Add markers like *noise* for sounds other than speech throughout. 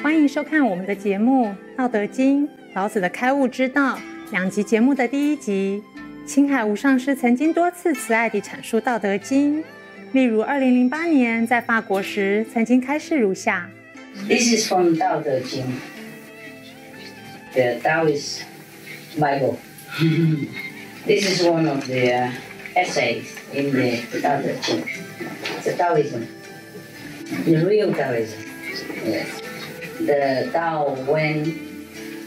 欢迎收看我们的节目《道德经》老子的开悟之道两集节目的第一集。青海无上师曾经多次慈爱地阐述《道德经》，例如2008年在法国时，曾经开示如下：This is from 道德经，the Taoist Bible. This is one of the essays in the 道德经。The Taoism, the real Taoism. Yes. The Tao when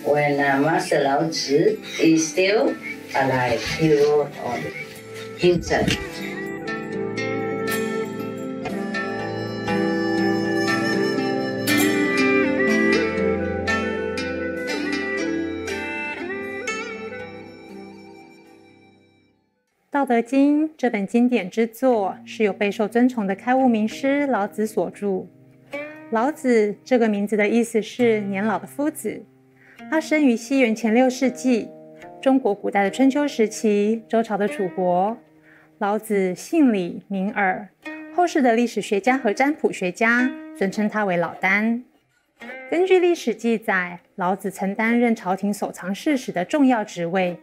when uh, Master Lao Tzu is still alive. He wrote on himself.《道德经》这本经典之作是由备受尊崇的开悟名师老子所著。老子这个名字的意思是年老的夫子。他生于西元前六世纪，中国古代的春秋时期，周朝的楚国。老子姓李，名耳。后世的历史学家和占卜学家尊称他为老聃。根据历史记载，老子曾担任朝廷守藏室史的重要职位。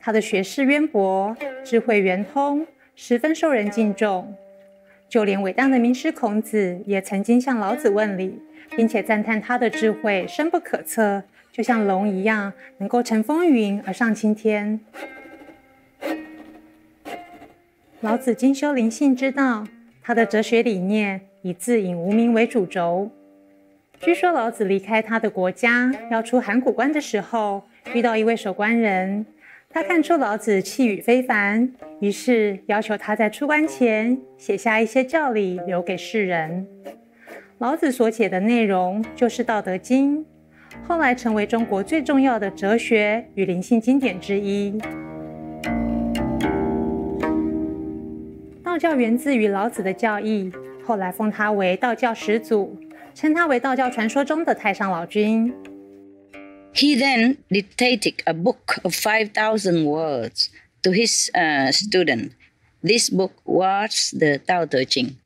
他的学识渊博，智慧圆通，十分受人敬重。就连伟大的名师孔子也曾经向老子问礼，并且赞叹他的智慧深不可测，就像龙一样能够乘风云而上青天。老子精修灵性之道，他的哲学理念以自隐无名为主轴。据说老子离开他的国家要出函谷关的时候，遇到一位守关人。他看出老子气宇非凡，于是要求他在出关前写下一些教理留给世人。老子所写的内容就是《道德经》，后来成为中国最重要的哲学与灵性经典之一。道教源自于老子的教义，后来封他为道教始祖，称他为道教传说中的太上老君。He then dictated a book of 5,000 words to his uh, student. This book was the Tao Te Ching.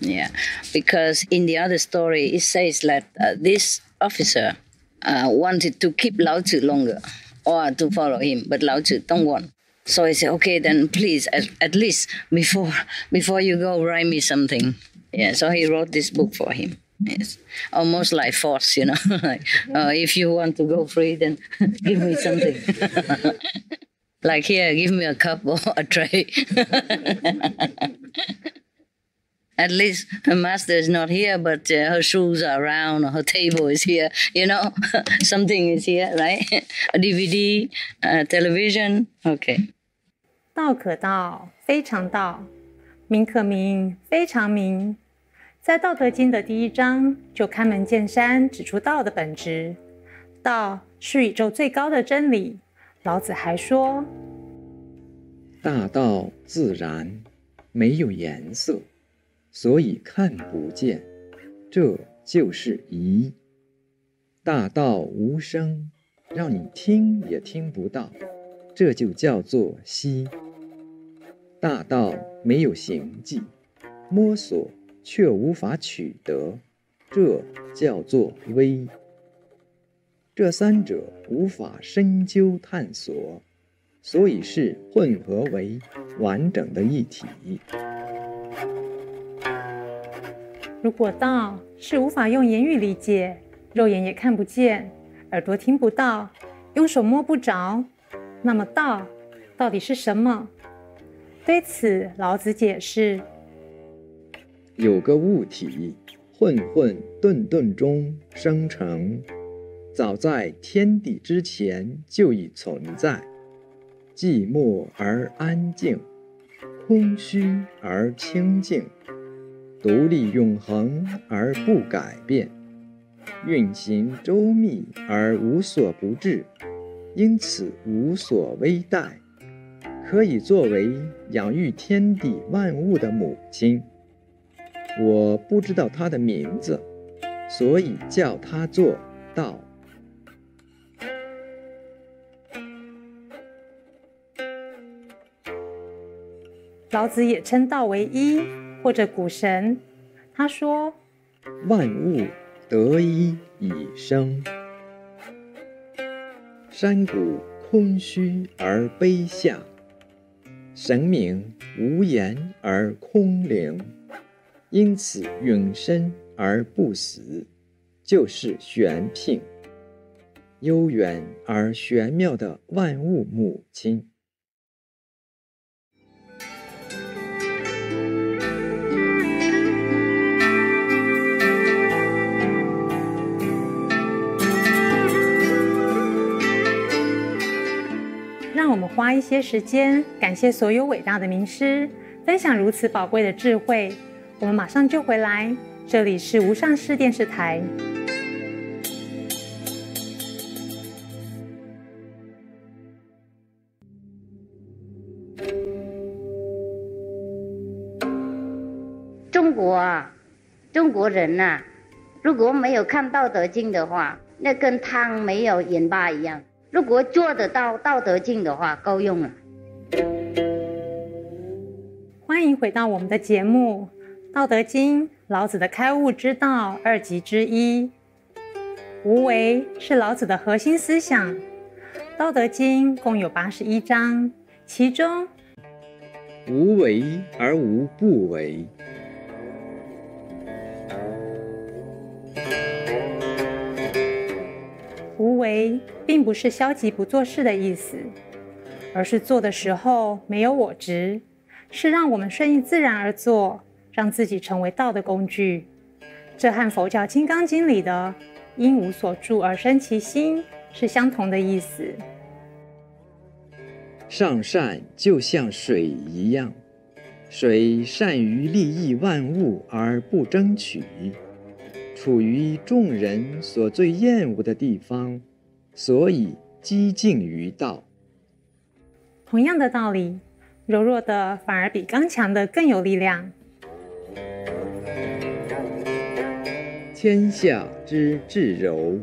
Yeah, because in the other story it says that uh, this officer uh, wanted to keep Lao Tzu longer or to follow him, but Lao Tzu don't want. So I said, okay, then please, at, at least before before you go, write me something. Yeah, so he wrote this book for him. Yes, almost like force, you know. *laughs* like, uh, if you want to go free, then *laughs* give me something. *laughs* like here, give me a cup or a tray. At least her master is not here, but uh, her shoes are around, or her table is here. You know, something is here, right? a DVD, a television. Okay. 道可道，非常道；名可名，非常名。 在《道德经》的第一章就开门见山指出道的本质，道是宇宙最高的真理。老子还说：“大道自然，没有颜色，所以看不见，这就是疑。大道无声，让你听也听不到，这就叫做息。大道没有形迹，摸索。”却无法取得，这叫做微。这三者无法深究探索，所以是混合为完整的一体。如果道是无法用言语理解，肉眼也看不见，耳朵听不到，用手摸不着，那么道到底是什么？对此，老子解释。有个物体，混混沌沌中生成，早在天地之前就已存在。寂寞而安静，空虚而清净，独立永恒而不改变，运行周密而无所不至，因此无所危殆，可以作为养育天地万物的母亲。我不知道他的名字，所以叫他做道。老子也称道为一或者古神。他说：“万物得一以生。山谷空虚而卑下，神明无言而空灵，因此永生而不死，就是玄牝。悠远而玄妙的万物母亲。让我们花一些时间，感谢所有伟大的名师，分享如此宝贵的智慧。我们马上就回来，这里是无上师电视台。中国啊，中国人呐、如果没有看《道德经》的话，那跟汤没有盐巴一样。如果做得到《道德经》的话，够用了。欢迎回到我们的节目《道德经》，老子的开悟之道二集之一。无为是老子的核心思想。《道德经》共有八十一章，其中无为而无不为。无为并不是消极不做事的意思，而是做的时候没有我执，是让我们顺应自然而做，让自己成为道的工具。这和佛教《金刚经》里的“因无所住而生其心”是相同的意思。上善就像水一样，水善于利益万物而不争取。处于众人所最厌恶的地方，所以激进于道。同样的道理，柔弱的反而比刚强的更有力量。天下之至柔，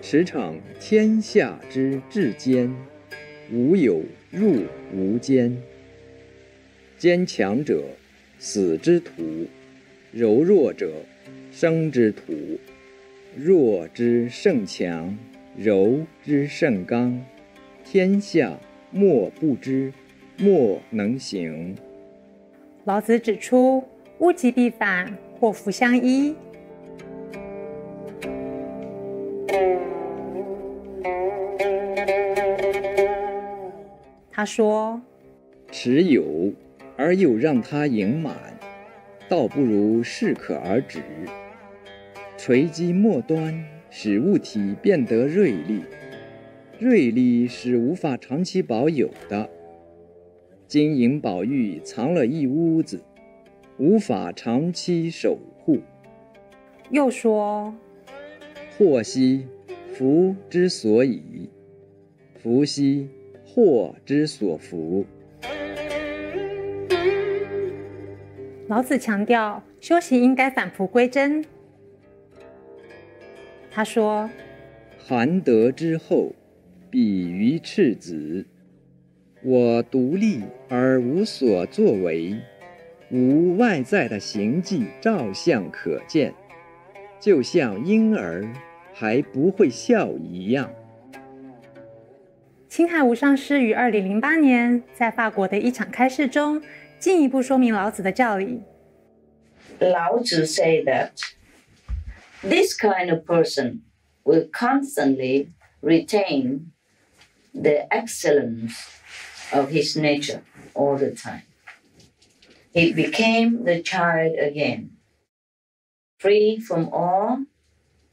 驰骋天下之至坚。无有入无间。坚强者，死之徒；柔弱者，生之徒，弱之胜强，柔之胜刚，天下莫不知，莫能行。老子指出，物极必反，祸福相依。他说：“持有而又让它盈满，倒不如适可而止。锤击末端，使物体变得锐利，锐利是无法长期保有的。金银宝玉藏了一屋子，无法长期守护。”又说：“祸兮福之所以，福兮祸之所伏。”老子强调，修行应该返璞归真。他说：“含德之后，比于赤子。我独立而无所作为，无外在的形迹照相可见，就像婴儿还不会笑一样。”青海无上师于二零零八年在法国的一场开示中，进一步说明老子的教理。Lao Tzu say that this kind of person will constantly retain the excellence of his nature all the time. He became the child again, free from all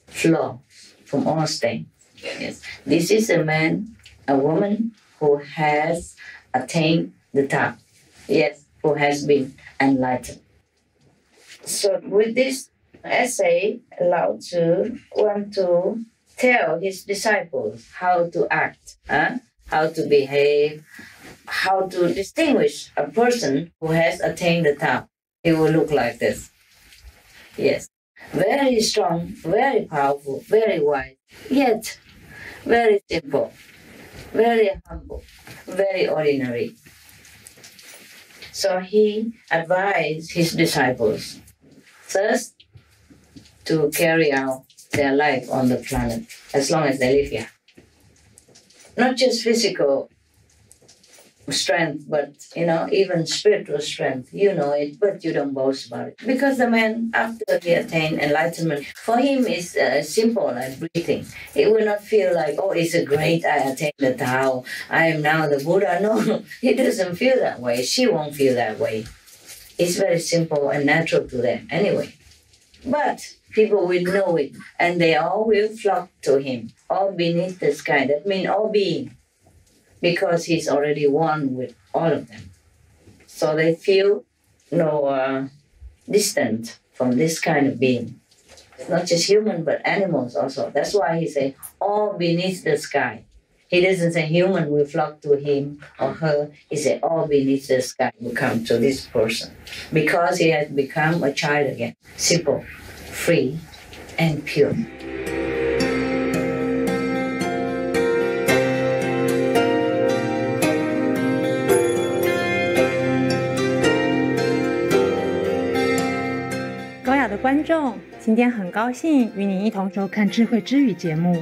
flaws, from all stains. Yes, this is a man, a woman who has attained the top. Yes, who has been enlightened. So with this essay, Lao Tzu want to tell his disciples how to act, huh? how to behave, how to distinguish a person who has attained the top. It will look like this. Yes. Very strong, very powerful, very wise, yet very simple, very humble, very ordinary. So he advised his disciples first to carry out their life on the planet as long as they live here. Not just physical strength, but you know, even spiritual strength. You know it, but you don't boast about it. Because the man, after he attained enlightenment, for him is uh, simple like breathing. He will not feel like, oh, it's a great, I attained the Tao, I am now the Buddha. *laughs* No, he doesn't feel that way. She won't feel that way. It's very simple and natural to them anyway. But people will know it, and they all will flock to him, all beneath the sky. That means all being because he's already one with all of them. So they feel no uh, distant from this kind of being. It's not just human, but animals also. That's why he say all beneath the sky. He doesn't say human will flock to him or her. He say all beneath the sky will come to this person because he has become a child again, simple, free, and pure. 观众，今天很高兴与你一同收看《智慧之语》节目。